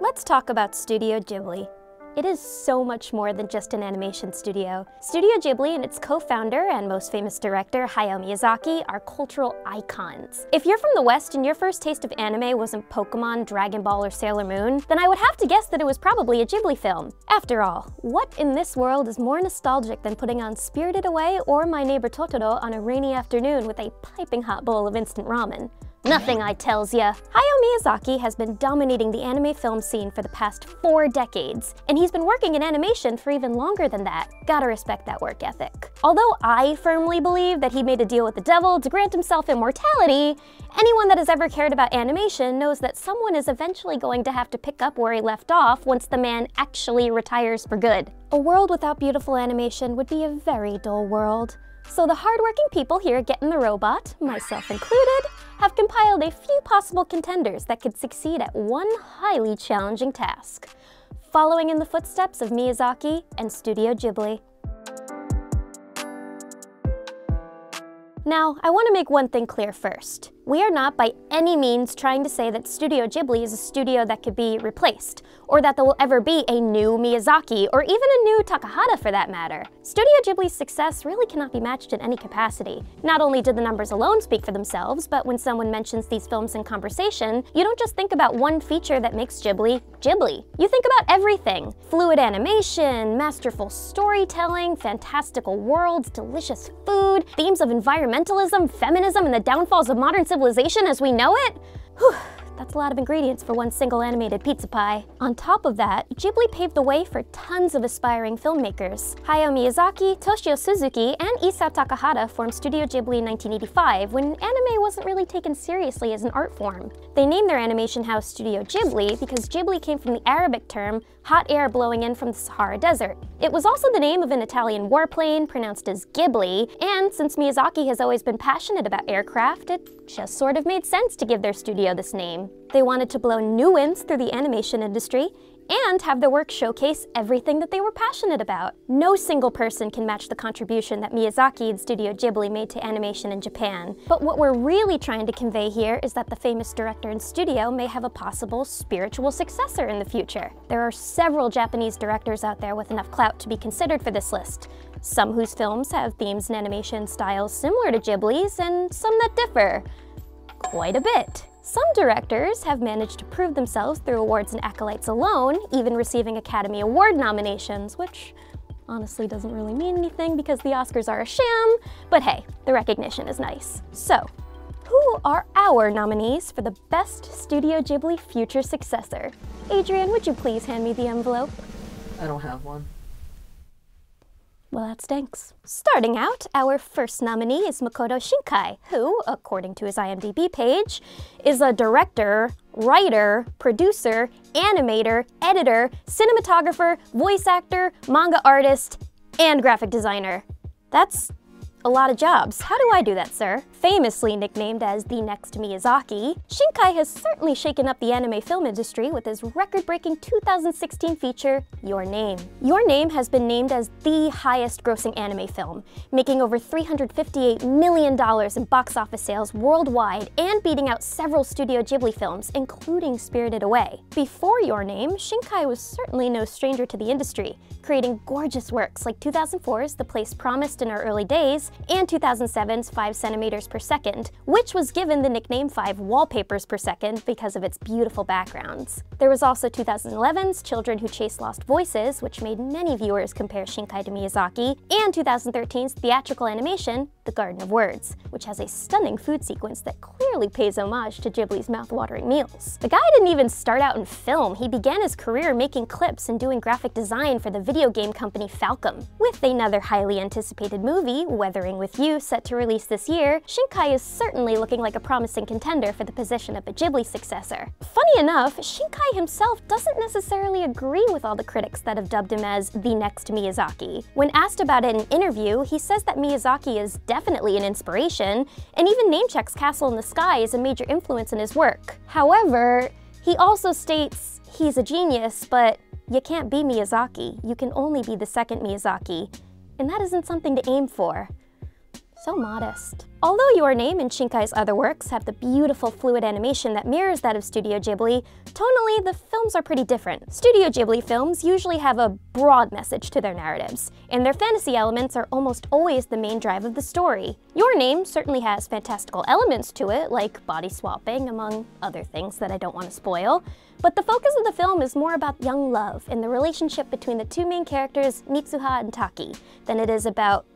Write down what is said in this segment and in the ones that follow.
Let's talk about Studio Ghibli. It is so much more than just an animation studio. Studio Ghibli and its co-founder and most famous director, Hayao Miyazaki, are cultural icons. If you're from the West and your first taste of anime wasn't Pokemon, Dragon Ball, or Sailor Moon, then I would have to guess that it was probably a Ghibli film. After all, what in this world is more nostalgic than putting on Spirited Away or My Neighbor Totoro on a rainy afternoon with a piping hot bowl of instant ramen? Nothing, I tells ya. Hayao Miyazaki has been dominating the anime film scene for the past four decades, and he's been working in animation for even longer than that. Gotta respect that work ethic. Although I firmly believe that he made a deal with the devil to grant himself immortality, anyone that has ever cared about animation knows that someone is eventually going to have to pick up where he left off once the man actually retires for good. A world without beautiful animation would be a very dull world. So the hardworking people here at Get in the Robot, myself included, have compiled a few possible contenders that could succeed at one highly challenging task, following in the footsteps of Miyazaki and Studio Ghibli. Now, I want to make one thing clear first. We are not by any means trying to say that Studio Ghibli is a studio that could be replaced, or that there will ever be a new Miyazaki, or even a new Takahata for that matter. Studio Ghibli's success really cannot be matched in any capacity. Not only do the numbers alone speak for themselves, but when someone mentions these films in conversation, you don't just think about one feature that makes Ghibli Ghibli. You think about everything. Fluid animation, masterful storytelling, fantastical worlds, delicious food, themes of environmentalism, feminism, and the downfalls of modern civilization civilization as we know it? Whew, that's a lot of ingredients for one single animated pizza pie. On top of that, Ghibli paved the way for tons of aspiring filmmakers. Hayao Miyazaki, Toshio Suzuki, and Isao Takahata formed Studio Ghibli in 1985 when anime wasn't really taken seriously as an art form. They named their animation house Studio Ghibli because Ghibli came from the Arabic term hot air blowing in from the Sahara Desert. It was also the name of an Italian warplane pronounced as Ghibli, and since Miyazaki has always been passionate about aircraft, it just sort of made sense to give their studio this name. They wanted to blow new winds through the animation industry and have their work showcase everything that they were passionate about. No single person can match the contribution that Miyazaki and Studio Ghibli made to animation in Japan. But what we're really trying to convey here is that the famous director and studio may have a possible spiritual successor in the future. There are several Japanese directors out there with enough clout to be considered for this list, some whose films have themes and animation styles similar to Ghibli's, and some that differ. Quite a bit. Some directors have managed to prove themselves through awards and acolytes alone, even receiving Academy Award nominations, which honestly doesn't really mean anything because the Oscars are a sham, but hey, the recognition is nice. So, who are our nominees for the Best Studio Ghibli Future Successor? Adrian, would you please hand me the envelope? I don't have one. Well, that stinks. Starting out, our first nominee is Makoto Shinkai, who, according to his IMDb page, is a director, writer, producer, animator, editor, cinematographer, voice actor, manga artist, and graphic designer. That's a lot of jobs. How do I do that, sir? Famously nicknamed as the next Miyazaki, Shinkai has certainly shaken up the anime film industry with his record-breaking 2016 feature, Your Name. Your Name has been named as the highest-grossing anime film, making over $358 million in box office sales worldwide and beating out several Studio Ghibli films, including Spirited Away. Before Your Name, Shinkai was certainly no stranger to the industry, creating gorgeous works like 2004's The Place Promised in Our Early Days and 2007's 5 centimeters per second, which was given the nickname 5 wallpapers per second because of its beautiful backgrounds. There was also 2011's Children Who Chase Lost Voices, which made many viewers compare Shinkai to Miyazaki, and 2013's theatrical animation, The Garden of Words, which has a stunning food sequence that clearly pays homage to Ghibli's mouth-watering meals. The guy didn't even start out in film, he began his career making clips and doing graphic design for the video game company Falcom. With another highly anticipated movie, Weathering with You, set to release this year, Shinkai is certainly looking like a promising contender for the position of a Ghibli successor. Funny enough, Shinkai himself doesn't necessarily agree with all the critics that have dubbed him as the next Miyazaki. When asked about it in an interview, he says that Miyazaki is definitely an inspiration, and even name-checks Castle in the Sky as a major influence in his work. However, he also states he's a genius, but you can't be Miyazaki. You can only be the second Miyazaki. And that isn't something to aim for. So modest. Although Your Name and Shinkai's other works have the beautiful fluid animation that mirrors that of Studio Ghibli, tonally the films are pretty different. Studio Ghibli films usually have a broad message to their narratives, and their fantasy elements are almost always the main drive of the story. Your Name certainly has fantastical elements to it, like body swapping, among other things that I don't want to spoil, but the focus of the film is more about young love and the relationship between the two main characters, Mitsuha and Taki, than it is about,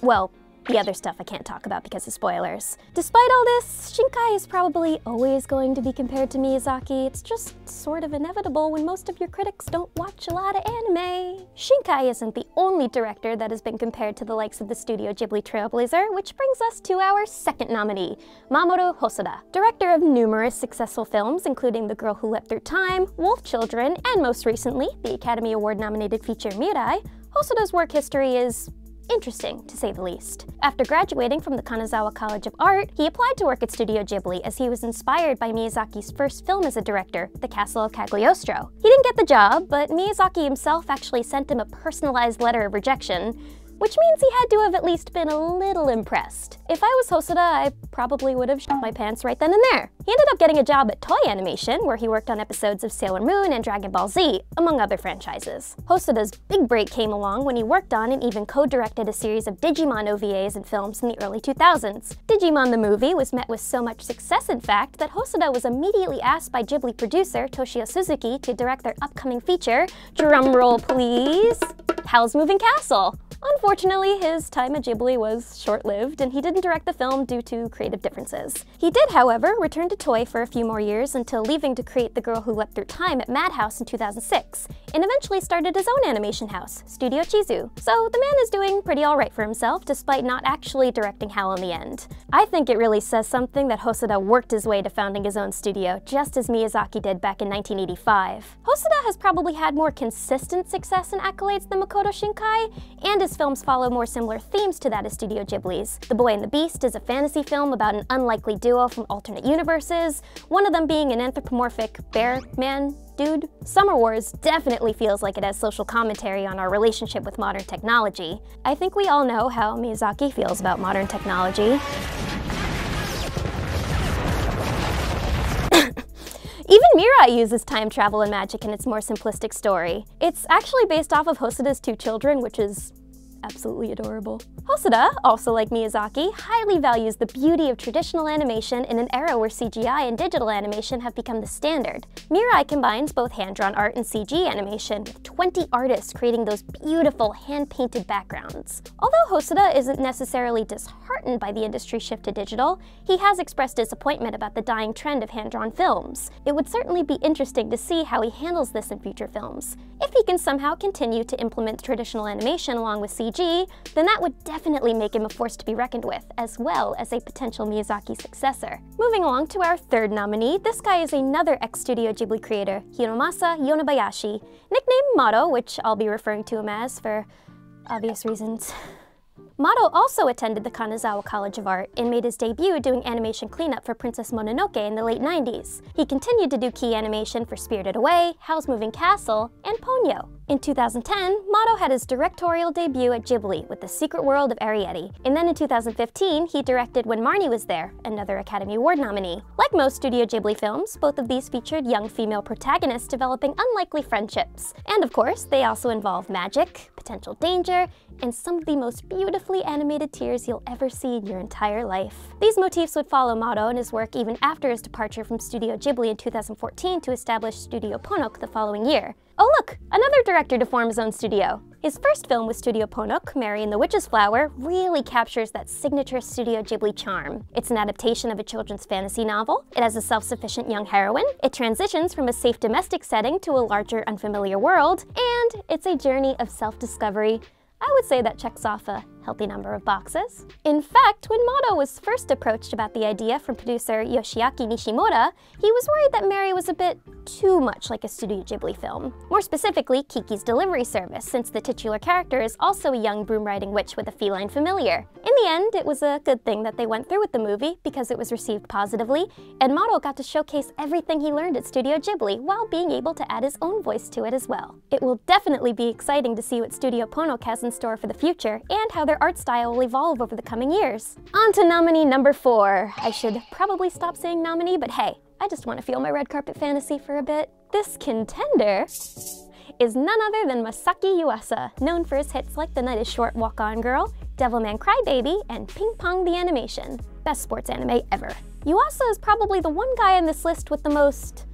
well, the other stuff I can't talk about because of spoilers. Despite all this, Shinkai is probably always going to be compared to Miyazaki. It's just sort of inevitable when most of your critics don't watch a lot of anime. Shinkai isn't the only director that has been compared to the likes of the Studio Ghibli trailblazer, which brings us to our second nominee, Mamoru Hosoda. Director of numerous successful films, including The Girl Who Leapt Through Time, Wolf Children, and most recently, the Academy Award nominated feature Mirai, Hosoda's work history is interesting, to say the least. After graduating from the Kanazawa College of Art, he applied to work at Studio Ghibli as he was inspired by Miyazaki's first film as a director, The Castle of Cagliostro. He didn't get the job, but Miyazaki himself actually sent him a personalized letter of rejection, which means he had to have at least been a little impressed. If I was Hosoda, I probably would have shit my pants right then and there. He ended up getting a job at Toei Animation, where he worked on episodes of Sailor Moon and Dragon Ball Z, among other franchises. Hosoda's big break came along when he worked on and even co-directed a series of Digimon OVAs and films in the early 2000s. Digimon the movie was met with so much success, in fact, that Hosoda was immediately asked by Ghibli producer Toshio Suzuki to direct their upcoming feature, drumroll please, Howl's Moving Castle. Unfortunately, his time at Ghibli was short-lived, and he didn't direct the film due to creative differences. He did, however, return to Toei for a few more years until leaving to create The Girl Who Leapt Through Time at Madhouse in 2006, and eventually started his own animation house, Studio Chizu. So the man is doing pretty alright for himself, despite not actually directing Howl in the end. I think it really says something that Hosoda worked his way to founding his own studio, just as Miyazaki did back in 1985. Hosoda has probably had more consistent success and accolades than Makoto Shinkai, and his films follow more similar themes to that of Studio Ghibli's. The Boy and the Beast is a fantasy film about an unlikely duo from alternate universes, one of them being an anthropomorphic bear man dude. Summer Wars definitely feels like it has social commentary on our relationship with modern technology. I think we all know how Miyazaki feels about modern technology. Even Mirai uses time travel and magic in its more simplistic story. It's actually based off of Hosoda's two children, which is absolutely adorable. Hosoda, also like Miyazaki, highly values the beauty of traditional animation in an era where CGI and digital animation have become the standard. Mirai combines both hand-drawn art and CG animation, with 20 artists creating those beautiful hand-painted backgrounds. Although Hosoda isn't necessarily disheartened by the industry shift to digital, he has expressed disappointment about the dying trend of hand-drawn films. It would certainly be interesting to see how he handles this in future films. If he can somehow continue to implement traditional animation along with Then that would definitely make him a force to be reckoned with, as well as a potential Miyazaki successor. Moving along to our third nominee, this guy is another ex-Studio Ghibli creator, Hiromasa Yonebayashi, nicknamed Maro, which I'll be referring to him as for obvious reasons. Maro also attended the Kanazawa College of Art and made his debut doing animation cleanup for Princess Mononoke in the late 90s. He continued to do key animation for Spirited Away, Howl's Moving Castle, and Ponyo. In 2010, Maro had his directorial debut at Ghibli with The Secret World of Arrietty, and then in 2015, he directed When Marnie Was There, another Academy Award nominee. Like most Studio Ghibli films, both of these featured young female protagonists developing unlikely friendships. And of course, they also involve magic, potential danger, and some of the most beautifully animated tears you'll ever see in your entire life. These motifs would follow Maro in his work even after his departure from Studio Ghibli in 2014 to establish Studio Ponoc the following year. Oh look, another director to form his own studio. His first film with Studio Ponoc, Mary and the Witch's Flower, really captures that signature Studio Ghibli charm. It's an adaptation of a children's fantasy novel, it has a self-sufficient young heroine, it transitions from a safe domestic setting to a larger unfamiliar world, and it's a journey of self-discovery. I would say that checks off a healthy number of boxes. In fact, when Maro was first approached about the idea from producer Yoshiaki Nishimura, he was worried that Mary was a bit too much like a Studio Ghibli film. More specifically, Kiki's Delivery Service, since the titular character is also a young broom-riding witch with a feline familiar. In the end, it was a good thing that they went through with the movie because it was received positively, and Maro got to showcase everything he learned at Studio Ghibli while being able to add his own voice to it as well. It will definitely be exciting to see what Studio Ponoc has in store for the future and how their art style will evolve over the coming years. On to nominee number four. I should probably stop saying nominee, but hey, I just want to feel my red carpet fantasy for a bit. This contender is none other than Masaaki Yuasa, known for his hits like The Night is Short, Walk On Girl, Devilman Crybaby, and Ping Pong the Animation. Best sports anime ever. Yuasa is probably the one guy on this list with the most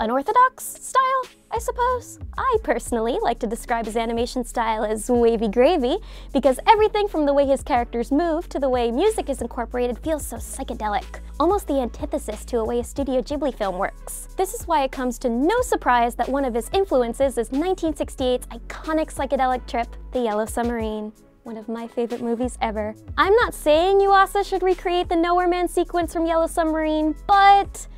unorthodox style, I suppose. I personally like to describe his animation style as wavy gravy because everything from the way his characters move to the way music is incorporated feels so psychedelic, almost the antithesis to a way a Studio Ghibli film works. This is why it comes to no surprise that one of his influences is 1968's iconic psychedelic trip, The Yellow Submarine one of my favorite movies ever. I'm not saying Yuasa should recreate the Nowhere Man sequence from Yellow Submarine, but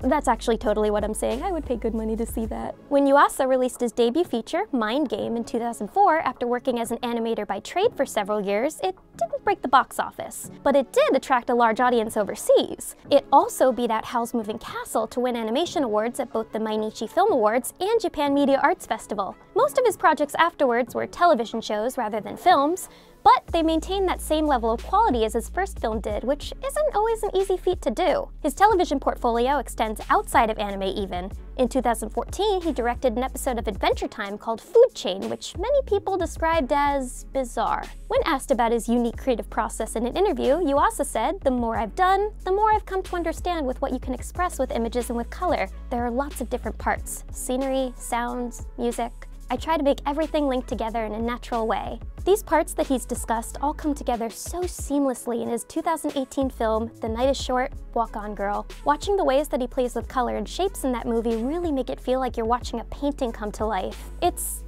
that's actually totally what I'm saying. I would pay good money to see that. When Yuasa released his debut feature, Mind Game, in 2004, after working as an animator by trade for several years, it didn't break the box office. But it did attract a large audience overseas. It also beat out Howl's Moving Castle to win animation awards at both the Mainichi Film Awards and Japan Media Arts Festival. Most of his projects afterwards were television shows rather than films, but they maintain that same level of quality as his first film did, which isn't always an easy feat to do. His television portfolio extends outside of anime even. In 2014, he directed an episode of Adventure Time called Food Chain, which many people described as bizarre. When asked about his unique creative process in an interview, Yuasa said, the more I've done, the more I've come to understand with what you can express with images and with color. There are lots of different parts, scenery, sounds, music. I try to make everything link together in a natural way. These parts that he's discussed all come together so seamlessly in his 2018 film, The Night is Short, Walk On Girl. Watching the ways that he plays with color and shapes in that movie really make it feel like you're watching a painting come to life. It's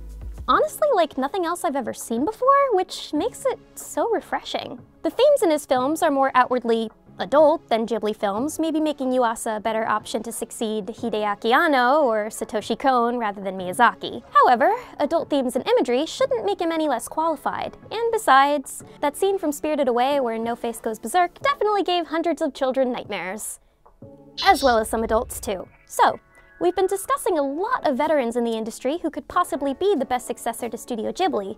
honestly like nothing else I've ever seen before, which makes it so refreshing. The themes in his films are more outwardly adult than Ghibli films, maybe making Yuasa a better option to succeed Hideaki Anno or Satoshi Kon rather than Miyazaki. However, adult themes and imagery shouldn't make him any less qualified. And besides, that scene from Spirited Away where No Face goes berserk definitely gave hundreds of children nightmares. As well as some adults too. So, we've been discussing a lot of veterans in the industry who could possibly be the best successor to Studio Ghibli,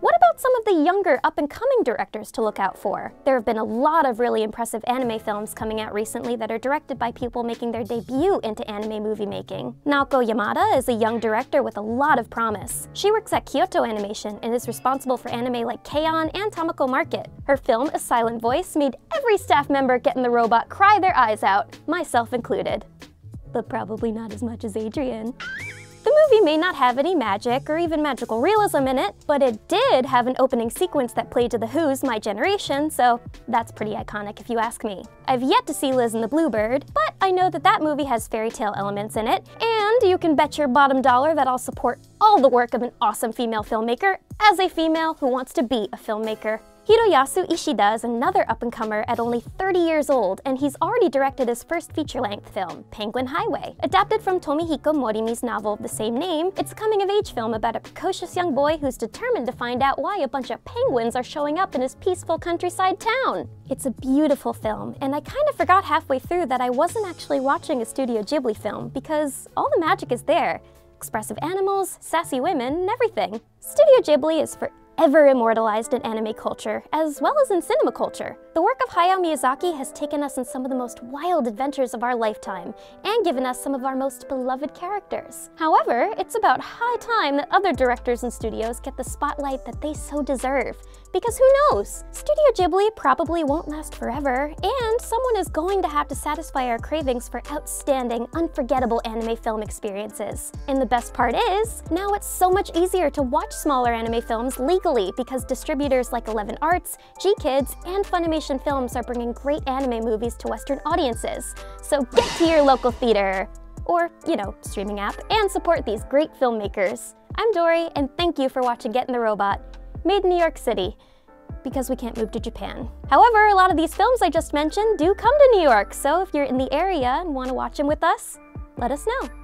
what about some of the younger up-and-coming directors to look out for? There have been a lot of really impressive anime films coming out recently that are directed by people making their debut into anime movie making. Naoko Yamada is a young director with a lot of promise. She works at Kyoto Animation and is responsible for anime like K-On! and Tamako Market. Her film, A Silent Voice, made every staff member Get in the Robot cry their eyes out, myself included. But probably not as much as Adrian. The movie may not have any magic or even magical realism in it, but it did have an opening sequence that played to The Who's My Generation, so that's pretty iconic if you ask me. I've yet to see Liz and the Bluebird, but I know that that movie has fairy tale elements in it, and you can bet your bottom dollar that I'll support all the work of an awesome female filmmaker as a female who wants to be a filmmaker. Hiroyasu Ishida is another up-and-comer at only 30 years old, and he's already directed his first feature-length film, Penguin Highway. Adapted from Tomihiko Morimi's novel of the same name, it's a coming-of-age film about a precocious young boy who's determined to find out why a bunch of penguins are showing up in his peaceful countryside town. It's a beautiful film, and I kind of forgot halfway through that I wasn't actually watching a Studio Ghibli film, because all the magic is there. Expressive animals, sassy women, and everything. Studio Ghibli is for ever immortalized in anime culture, as well as in cinema culture. The work of Hayao Miyazaki has taken us on some of the most wild adventures of our lifetime, and given us some of our most beloved characters. However, it's about high time that other directors and studios get the spotlight that they so deserve. Because who knows? Studio Ghibli probably won't last forever, and someone is going to have to satisfy our cravings for outstanding, unforgettable anime film experiences. And the best part is, now it's so much easier to watch smaller anime films legally because distributors like Eleven Arts, GKIDS, and Funimation Films are bringing great anime movies to Western audiences. So get to your local theater, or, you know, streaming app, and support these great filmmakers. I'm Dorrie, and thank you for watching Get in the Robot made in New York City, because we can't move to Japan. However, a lot of these films I just mentioned do come to New York, so if you're in the area and want to watch them with us, let us know.